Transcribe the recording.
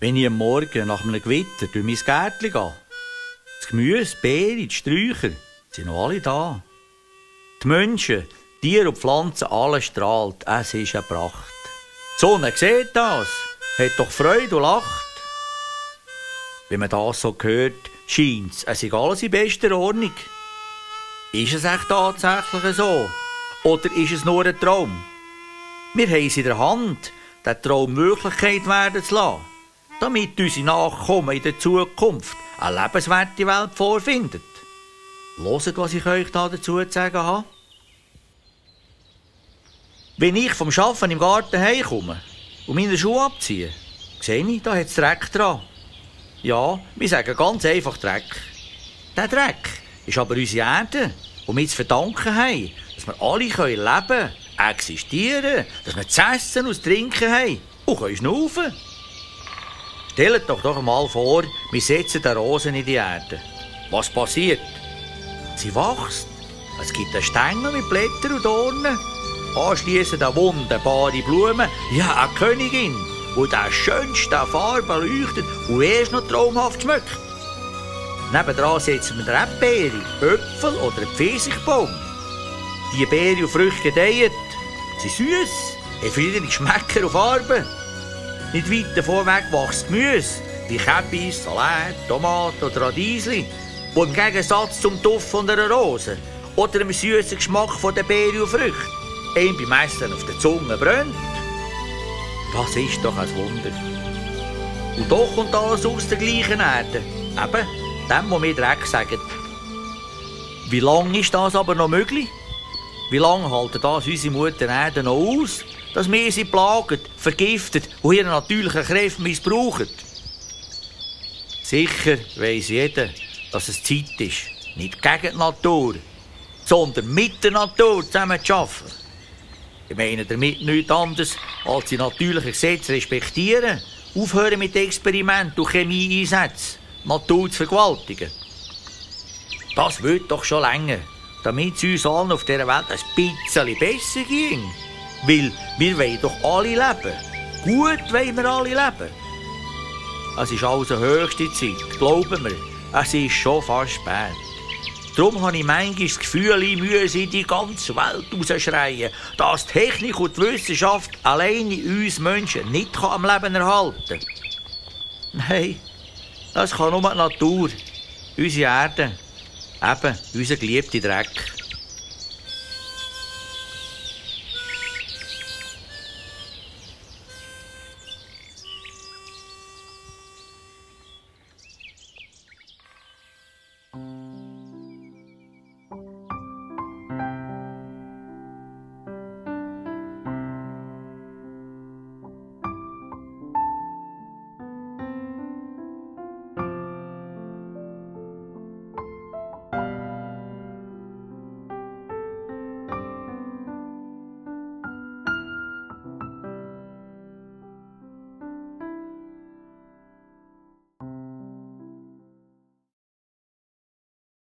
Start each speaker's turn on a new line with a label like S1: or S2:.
S1: Wenn ich am Morgen nach einem Gewitter durch mein Gärtchen gehe, das Gemüse, die Beeren, die Sträucher, sind noch alle da. Die Menschen, Tiere und Pflanzen, alles strahlt. Es ist eine Pracht. Die Sonne sieht das, hat doch Freude und lacht. Wenn man das so hört, scheint es, es ist alles in bester Ordnung. Ist es echt tatsächlich so? Oder ist es nur ein Traum? Wir haben es in der Hand, den Traum Wirklichkeit werden zu lassen, damit unsere Nachkommen in der Zukunft eine lebenswerte Welt vorfinden. Hört, was ich euch da dazu zu sagen habe. Wenn ich vom Arbeiten im Garten heimkomme und meine Schuhe abziehe, sehe ich, da hat es Dreck dran. Ja, wir sagen ganz einfach Dreck. Der Dreck ist aber unsere Erde, die wir zu verdanken haben, dass wir alle leben können, existieren, dass wir zu essen und zu trinken haben und können schnaufen. Stellt doch doch mal vor, wir setzen die Rosen in die Erde. Was passiert? Sie wächst. Es gibt einen Stängel mit Blättern und Dornen. Anschliessend eine wunderbare Blume. Ja, eine Königin, die der schönste Farbe leuchtet und erst noch traumhaft schmeckt. Nebendran setzen wir eine Äpfel oder Pfirsichbaum. Die Beeren und Früchte gedeihen. Sie sind süß, verschiedene Geschmäcker und Farben. Nicht weit davon weg wächst Gemüse, wie Käppis, Salat, Tomaten oder Radiesli, die im Gegensatz zum Duft von einer Rose oder dem süßen Geschmack von der Beeren und Früchte einem beim Essen auf der Zunge brennt. Das ist doch ein Wunder. Und doch kommt alles aus der gleichen Erde. Eben, dem, was wir Dreck sagen. Wie lange ist das aber noch möglich? Wie lange halten das unsere Mutter Erde noch aus? Dass wir sie plagen, vergiftet und ihre natürlichen Kräfte missbrauchen. Sicher weiss jeder, dass es Zeit ist, nicht gegen die Natur, sondern mit der Natur zusammen zu arbeiten. Ich meine damit nichts anderes, als die natürlichen Gesetze respektieren, aufhören mit Experimenten und Chemieeinsätzen, Natur zu vergewaltigen. Das wird doch schon länger, damit es uns allen auf dieser Welt ein bisschen besser ging. Weil wir wollen doch alle leben. Gut wollen wir alle leben. Es ist also höchste Zeit, glauben wir. Es ist schon fast spät. Darum habe ich manchmal das Gefühl, ich müsse in die ganze Welt rausschreien, dass Technik und Wissenschaft alleine uns Menschen nicht am Leben erhalten kann. Nein, das kann nur die Natur, unsere Erde, eben unser geliebter Dreck.